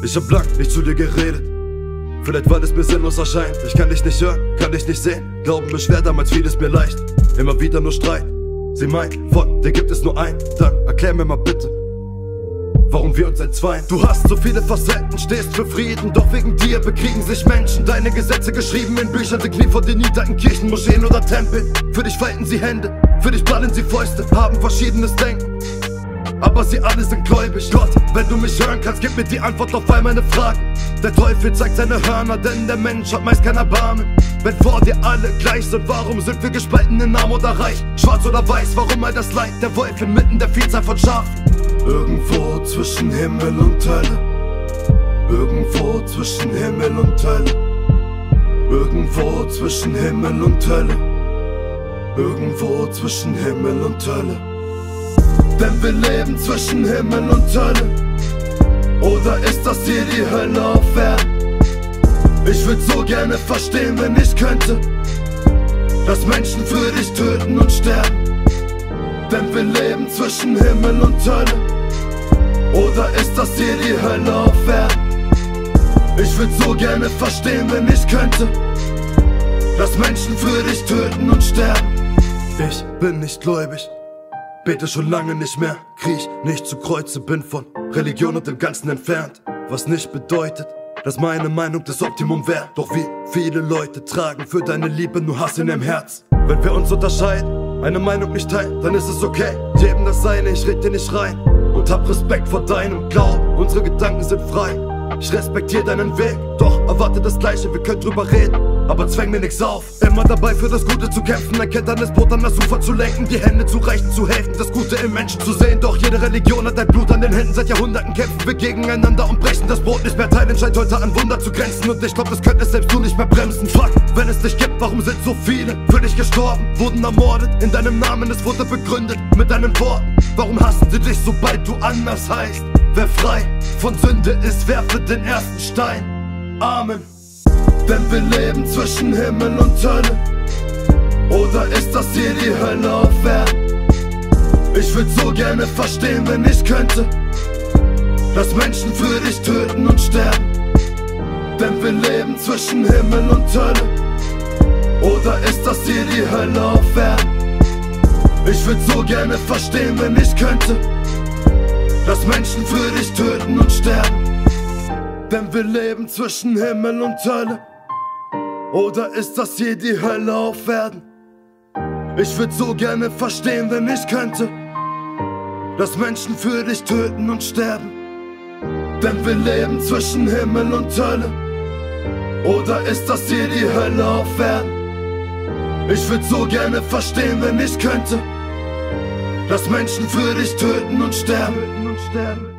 Ich hab lang nicht zu dir geredet. Vielleicht weil es mir sinnlos erscheint. Ich kann dich nicht hören, kann dich nicht sehen. Glauben mir schwer, damals fiel es mir leicht. Immer wieder nur Streit. Sie meint, von dir gibt es nur ein. Dann erklär mir mal bitte, warum wir uns entzweien. Du hast so viele Facetten, stehst für Frieden, doch wegen dir bekriegen sich Menschen. Deine Gesetze geschrieben in Büchern, sie knien vor den niedrigen Kirchen, Moscheen oder Tempeln. Für dich falten sie Hände, für dich ballen sie Fäuste, haben verschiedenes Denken. Sie alle sind gläubig. Gott, wenn du mich hören kannst, gib mir die Antwort auf all meine Fragen. Der Teufel zeigt seine Hörner, denn der Mensch hat meist kein Erbarmen. Wenn vor dir alle gleich sind, warum sind wir gespalten in arm oder reich? Schwarz oder weiß, warum all das Leid der Wolf inmitten der Vielzahl von Schafen? Irgendwo zwischen Himmel und Hölle. Irgendwo zwischen Himmel und Hölle. Irgendwo zwischen Himmel und Hölle. Irgendwo zwischen Himmel und Hölle. Denn wir leben zwischen Himmel und Hölle. Oder ist das hier die Hölle auf Erden? Ich würd so gerne verstehen, wenn ich könnte, dass Menschen für dich töten und sterben. Denn wir leben zwischen Himmel und Hölle. Oder ist das hier die Hölle auf Erden? Ich würd so gerne verstehen, wenn ich könnte, dass Menschen für dich töten und sterben. Ich bin nicht gläubig, bete schon lange nicht mehr, kriech nicht zu Kreuze, bin von Religion und dem Ganzen entfernt, was nicht bedeutet, dass meine Meinung das Optimum wäre. Doch wie viele Leute tragen für deine Liebe nur Hass in ihrem Herz. Wenn wir uns unterscheiden, eine Meinung nicht teilen, dann ist es okay. Jedem das seine, ich red dir nicht rein. Und hab Respekt vor deinem Glauben, unsere Gedanken sind frei. Ich respektiere deinen Weg, doch erwarte das Gleiche, wir können drüber reden, aber zwäng mir nix auf. Immer dabei für das Gute zu kämpfen, ein ketternes Boot an das Ufer zu lenken, die Hände zu reichen, zu helfen, das Gute im Menschen zu sehen. Doch jede Religion hat dein Blut an den Händen, seit Jahrhunderten kämpfen wir gegeneinander und brechen das Brot nicht mehr teilen, scheint heute an Wunder zu grenzen. Und ich glaub, das könnte selbst du nicht mehr bremsen. Fuck, wenn es dich gibt, warum sind so viele für dich gestorben, wurden ermordet, in deinem Namen, es wurde begründet mit deinen Worten. Warum hassen sie dich, sobald du anders heißt? Wer frei von Sünde ist, werfe den ersten Stein. Amen. Denn wir leben zwischen Himmel und Hölle. Oder ist das hier die Hölle auf Erden? Ich würd so gerne verstehen, wenn ich könnte, dass Menschen für dich töten und sterben. Denn wir leben zwischen Himmel und Hölle. Oder ist das hier die Hölle auf Erden? Ich würd so gerne verstehen, wenn ich könnte dass Menschen für dich töten und sterben. Denn wir leben zwischen Himmel und Hölle. Oder ist das hier die Hölle auf Erden? Ich würd so gerne verstehen, wenn ich könnte, dass Menschen für dich töten und sterben. Denn wir leben zwischen Himmel und Hölle. Oder ist das hier die Hölle auf Erden? Ich würd so gerne verstehen, wenn ich könnte dass Menschen für dich töten und sterben.